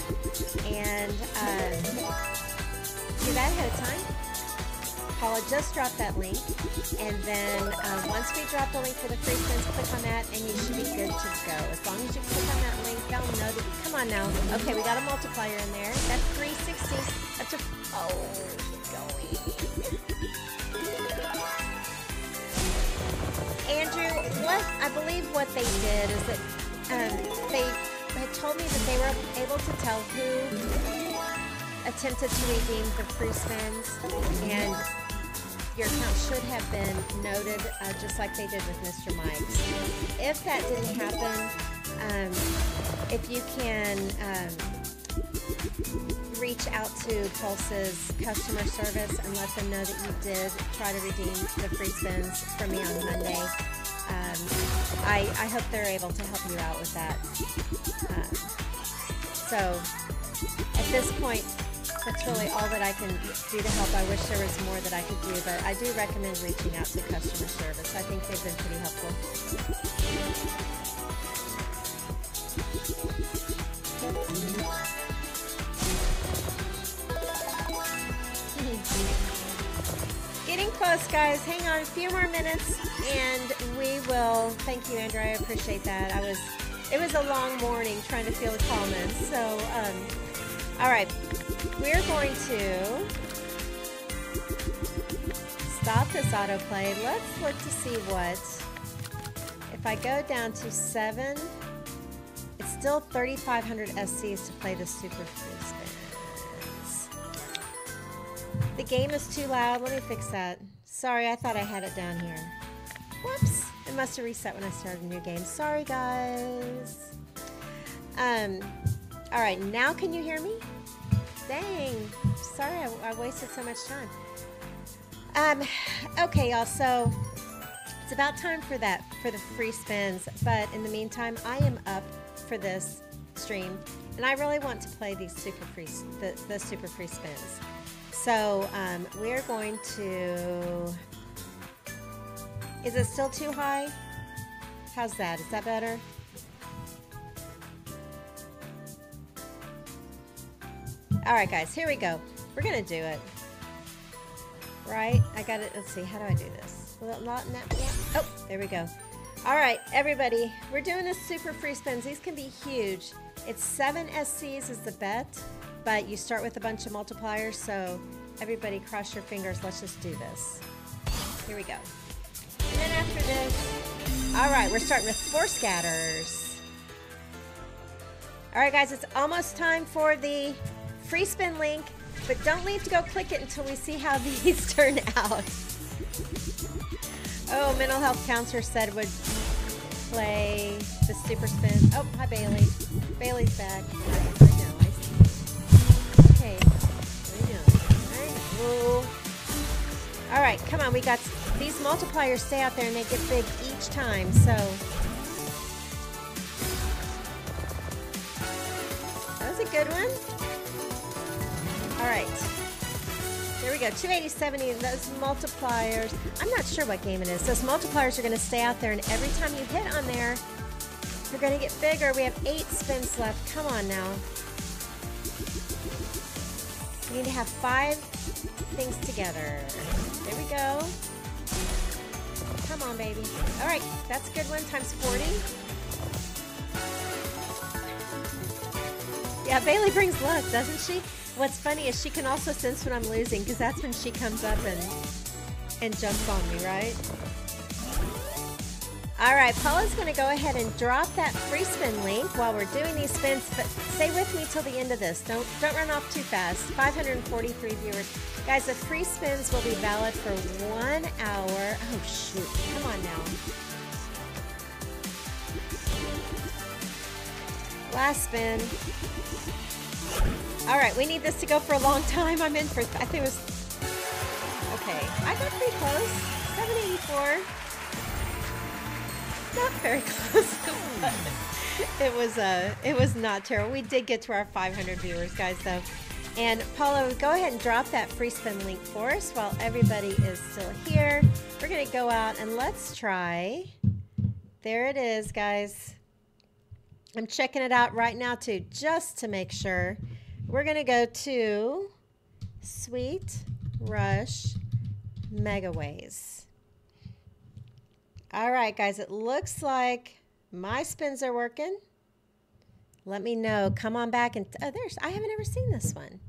and do that ahead of time. Paula just dropped that link. And then uh, once we drop the link for the free spins, click on that and you should be good to go. As long as you click on that link, they'll know that, come on now. Okay, we got a multiplier in there. That's 360. That's a, oh, going. Andrew, what I believe what they did is that um, they had told me that they were able to tell who attempted to redeem the free spins, and your account should have been noted uh, just like they did with Mr. Mike's. If that didn't happen, um, if you can um, reach out to Pulsz's customer service and let them know that you did try to redeem the free spins for me on Monday. Um, I, I, hope they're able to help you out with that. Um, so at this point, that's really all that I can do to help. I wish there was more that I could do, but I do recommend reaching out to customer service. I think they've been pretty helpful. Getting close, guys. Hang on a few more minutes, and we will. Thank you, Andrew. I appreciate that. I was. It was a long morning trying to feel the comments. So, um, all right, we're going to stop this autoplay. Let's look to see what. If I go down to seven, it's still 3,500 SCs to play the super free the game is too loud. Let me fix that. Sorry, I thought I had it down here. Whoops. It must have reset when I started a new game. Sorry, guys. Um, all right, now can you hear me? Dang. Sorry, I, I wasted so much time. Um, okay, y'all. So it's about time for that for the free spins. But in the meantime, I am up for this stream, and I really want to play these super free the, the super free spins. So um, we're going to. Is it still too high? How's that? Is that better? All right, guys, here we go. We're gonna do it. Right? I got it. Let's see. How do I do this? Well, not that. Yeah. Oh, there we go. All right, everybody. We're doing a super free spins. These can be huge. It's seven SCs is the bet but you start with a bunch of multipliers, so everybody cross your fingers. Let's just do this. Here we go. And then after this, all right, we're starting with four scatters. All right, guys, it's almost time for the free spin link, but don't leave to go click it until we see how these turn out. Oh, mental health counselor said would play the super spin. Oh, hi, Bailey. Bailey's back. All right, come on. We got these multipliers stay out there and they get big each time. So that was a good one. All right. There we go. 280, those multipliers. I'm not sure what game it is. Those multipliers are going to stay out there, and every time you hit on there, you're going to get bigger. We have eight spins left. Come on now. We need to have five things together. There we go. Come on, baby. All right, that's a good one, times 40. Yeah, Bailey brings luck, doesn't she? What's funny is she can also sense when I'm losing because that's when she comes up and and jumps on me, right? All right, Paula's going to go ahead and drop that free spin link while we're doing these spins, but stay with me till the end of this. Don't don't run off too fast. 543 viewers. Guys, the free spins will be valid for one hour. Oh, shoot. Come on now. Last spin. All right, we need this to go for a long time. I'm in for, I think it was, okay, I got pretty close. 784. Not very close. it was, uh, it was not terrible. We did get to our 500 viewers, guys, though. And Paula, go ahead and drop that free spin link for us while everybody is still here. We're to go out and let's try. There it is, guys. I'm checking it out right now, too, just to make sure. We're going to go to Sweet Rush Megaways. All right, guys, it looks like my spins are working. Let me know. Come on back and oh, there's I haven't ever seen this one.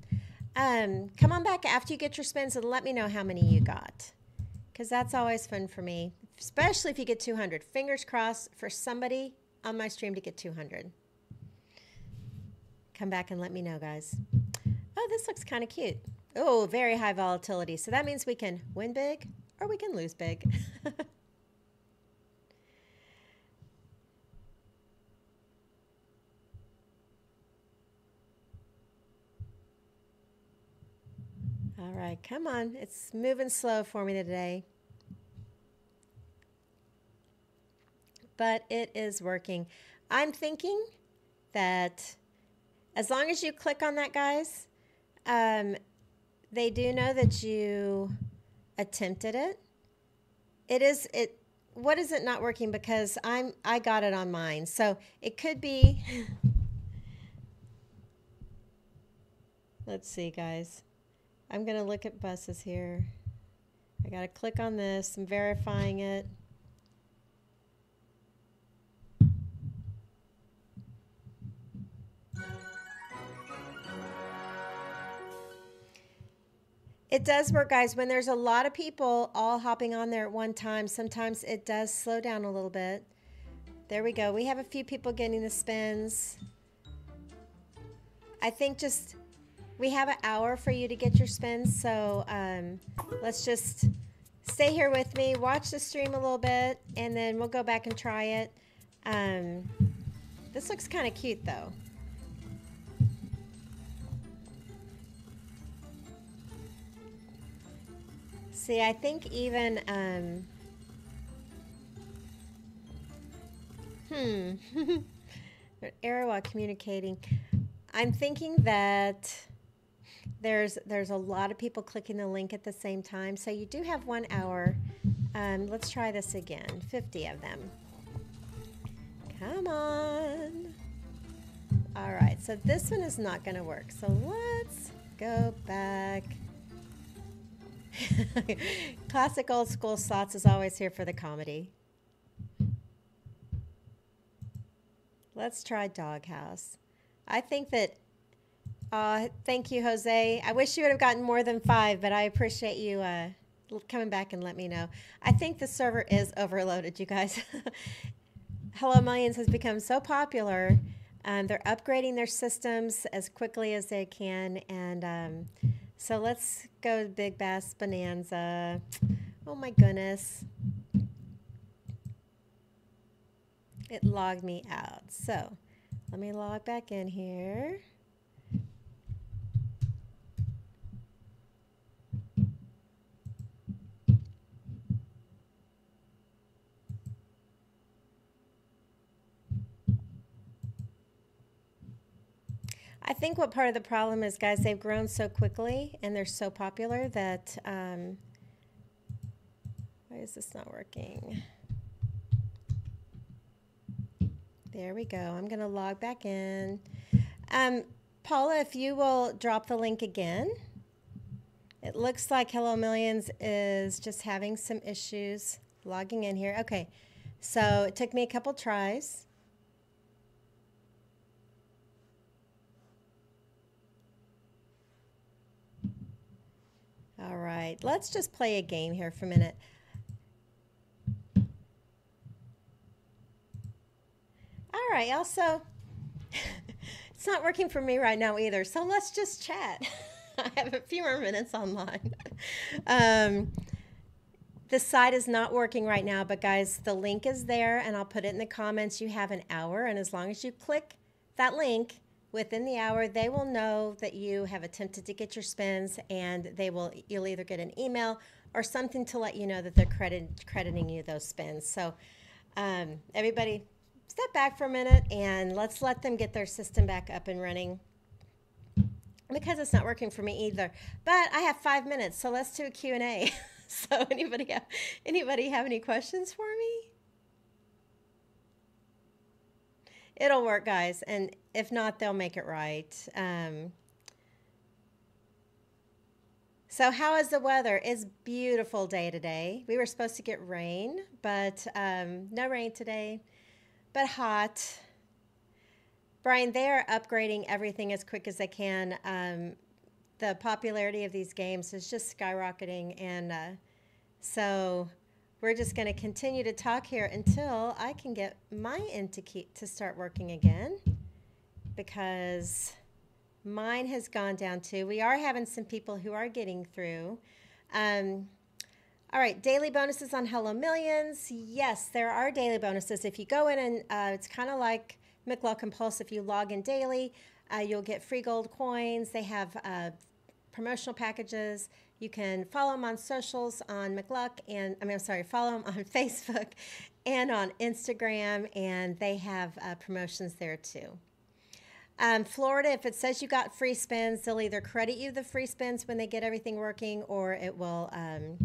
Um, come on back after you get your spins and let me know how many you got, because that's always fun for me, especially if you get 200. Fingers crossed for somebody on my stream to get 200. Come back and let me know, guys. Oh, this looks kind of cute. Oh, very high volatility. So that means we can win big or we can lose big. All right, come on. It's moving slow for me today. But it is working. I'm thinking that as long as you click on that, guys, um, they do know that you attempted it. It is it. What is it not working? Because I'm I got it on mine, so it could be. Let's see, guys. I'm to look at buses here. I got to click on this. I'm verifying it. It does work, guys. When there's a lot of people all hopping on there at one time, sometimes it does slow down a little bit. There we go. We have a few people getting the spins. I think just we have an hour for you to get your spins, so um, let's just stay here with me, watch the stream a little bit, and then we'll go back and try it. Um, this looks kind of cute, though. See, I think even, um, hmm, error while communicating. I'm thinking that there's there's a lot of people clicking the link at the same time, so you do have one hour. Um, let's try this again. 50 of them. Come on. All right, so this one is not going to work. So let's go back. Classic old school slots is always here for the comedy. Let's try Doghouse. I think that, uh, thank you, Jose. I wish you would have gotten more than five, but I appreciate you uh, coming back and let me know. I think the server is overloaded, you guys. Hello Millions has become so popular. Um, they're upgrading their systems as quickly as they can, and um, so let's go Big Bass Bonanza. Oh my goodness. It logged me out. So let me log back in here. I think what part of the problem is, guys, they've grown so quickly and they're so popular that. Um, why is this not working? There we go. I'm going to log back in. Um, Paula, if you will drop the link again. It looks like Hello Millions is just having some issues logging in here. Okay, so it took me a couple tries. All right, let's just play a game here for a minute. All right, also, it's not working for me right now either, so let's just chat. I have a few more minutes online. um, the site is not working right now, but guys, the link is there, and I'll put it in the comments. You have an hour, and as long as you click that link, within the hour, they will know that you have attempted to get your spins, and they will you'll either get an email or something to let you know that they're credit, crediting you those spins. So, um, everybody, step back for a minute and let's let them get their system back up and running because it's not working for me either. But I have five minutes, so let's do a Q&A. so anybody have, anybody have any questions for me? It'll work, guys. And if not, they'll make it right. Um, so, how is the weather? It's beautiful day today. We were supposed to get rain, but um, no rain today, but hot. Brian, they are upgrading everything as quick as they can. Um, the popularity of these games is just skyrocketing, and uh, so we're just going to continue to talk here until I can get my Intokey to start working again because mine has gone down too. We are having some people who are getting through. Um, all right, daily bonuses on Hello Millions. Yes, there are daily bonuses. If you go in and uh, it's kind of like McLuck and Pulsz, if you log in daily, uh, you'll get free gold coins. They have uh, promotional packages. You can follow them on socials on McLuck and I mean, I'm sorry, follow them on Facebook and on Instagram, and they have uh, promotions there too. Um, Florida, if it says you got free spins, they'll either credit you the free spins when they get everything working, or it will um,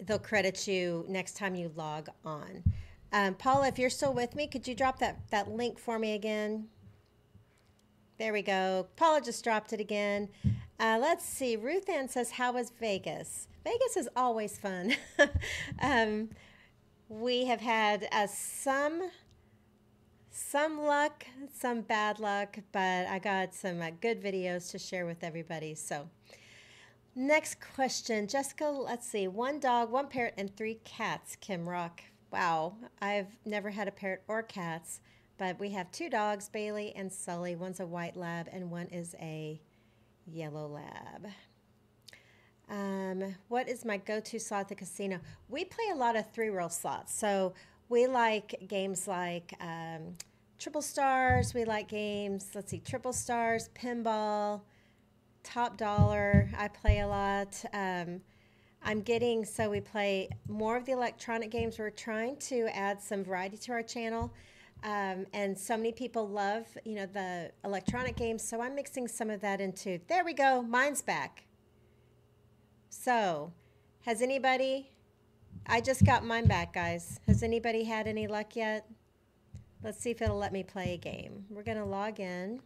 they'll credit you next time you log on. Um, Paula, if you're still with me, could you drop that that link for me again? There we go. Paula just dropped it again. Uh, let's see. Ruth Ann says, How was Vegas? Vegas is always fun. um, we have had uh, some some luck, some bad luck, but I got some uh, good videos to share with everybody. So, next question, Jessica. Let's see. One dog, one parrot, and three cats. Kim Rock. Wow, I've never had a parrot or cats, but we have two dogs, Bailey and Sully. One's a white lab, and one is a Yellow Lab. Um, what is my go-to slot at the casino? We play a lot of three-reel slots. So we like games like um, Triple Stars. We like games, let's see, Triple Stars, Pinball, Top Dollar. I play a lot. Um, I'm getting, so we play more of the electronic games. We're trying to add some variety to our channel. Um, and so many people love, you know, the electronic games. So I'm mixing some of that into. There we go. Mine's back. So, has anybody? I just got mine back, guys. Has anybody had any luck yet? Let's see if it'll let me play a game. We're going to log in.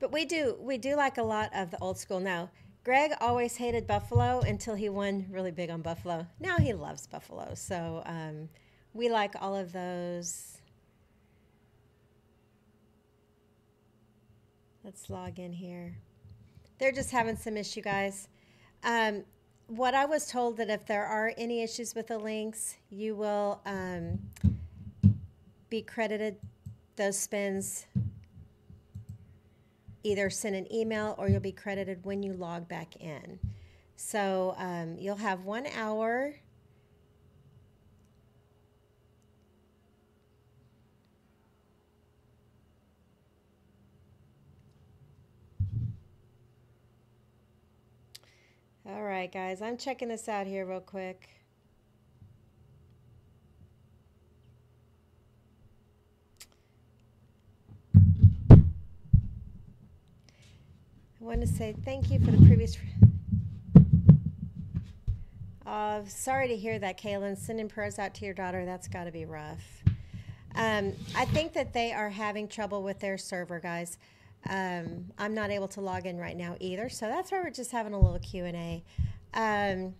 But we do we do like a lot of the old school now. Greg always hated Buffalo until he won really big on Buffalo. Now he loves Buffalo. So um, we like all of those. Let's log in here. They're just having some issue, guys. Um, what I was told that if there are any issues with the links, you will um, be credited those spins either send an email or you'll be credited when you log back in. So um, you'll have one hour. All right, guys, I'm checking this out here real quick. Want to say thank you for the previous. Uh, sorry to hear that, Kaylin. Sending prayers out to your daughter. That's got to be rough. Um, I think that they are having trouble with their server, guys. Um, I'm not able to log in right now either, so that's why we're just having a little Q and A. Um,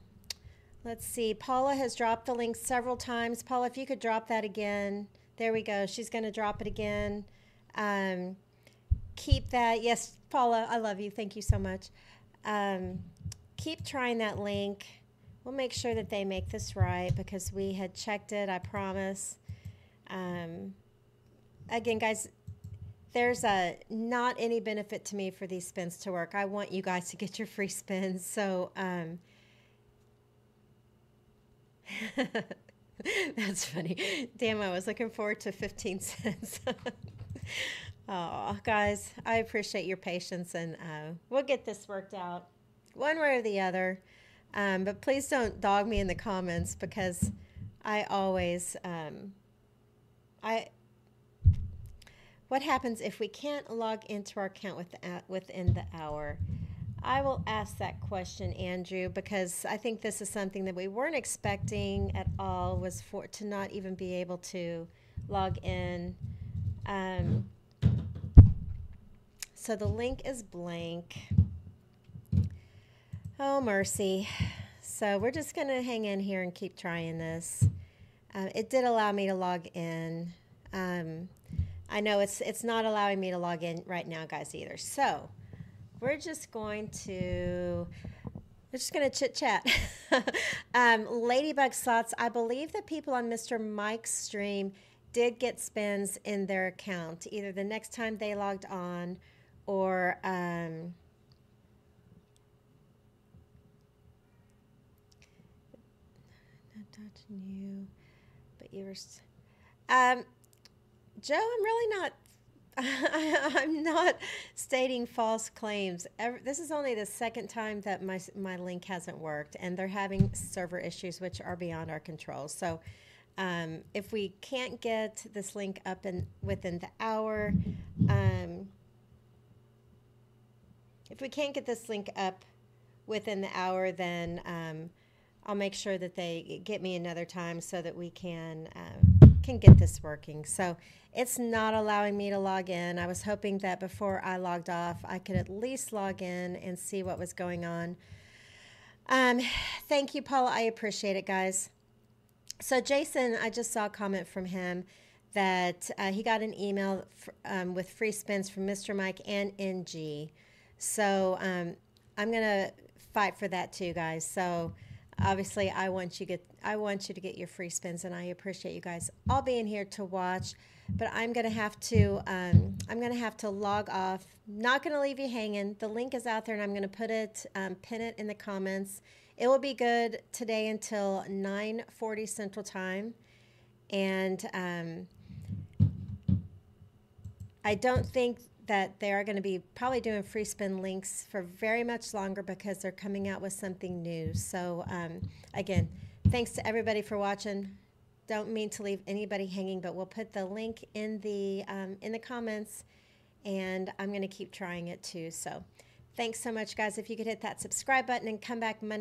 let's see. Paula has dropped the link several times. Paula, if you could drop that again. There we go. She's going to drop it again. Keep that. Yes, Paula, I love you. Thank you so much. Um, keep trying that link. We'll make sure that they make this right because we had checked it, I promise. Um, again, guys, there's a not any benefit to me for these spins to work. I want you guys to get your free spins. So, um, That's funny. Damn, I was looking forward to 15 cents. oh, guys, I appreciate your patience and uh, we'll get this worked out one way or the other. Um, but please don't dog me in the comments because I always, um, I, what happens if we can't log into our account with, uh, within the hour? I will ask that question, Andrew, because I think this is something that we weren't expecting at all. Was for to not even be able to log in. Um, so the link is blank. Oh mercy! So we're just gonna hang in here and keep trying this. Uh, it did allow me to log in. Um, I know it's it's not allowing me to log in right now, guys, either. So we're just going to we're just going to chit chat. um, Ladybug slots. I believe that people on Mr. Mike's stream did get spins in their account, either the next time they logged on or. Um, not touching you, but you were. Um, Joe, I'm really not I'm not stating false claims. This is only the second time that my, my link hasn't worked, and they're having server issues which are beyond our control. So, um, if we can't get this link up in within the hour, um, if we can't get this link up within the hour, then um, I'll make sure that they get me another time so that we can. Uh, can get this working. So it's not allowing me to log in. I was hoping that before I logged off, I could at least log in and see what was going on. Um, thank you, Paula. I appreciate it, guys. So Jason, I just saw a comment from him that uh, he got an email um, with free spins from Mr. Mike and NG. So um, I'm gonna fight for that too, guys. So obviously I want you get I want you to get your free spins and I appreciate you guys all being here to watch. But I'm gonna have to um, I'm gonna have to log off. Not gonna leave you hanging. The link is out there and I'm gonna put it um, pin it in the comments. It will be good today until 9:40 Central Time. And um, I don't think that they are going to be probably doing free spin links for very much longer because they're coming out with something new. So, um, again, thanks to everybody for watching. Don't mean to leave anybody hanging, but we'll put the link in the um, in the comments, and I'm going to keep trying it too. So, thanks so much, guys. If you could hit that subscribe button and come back Monday.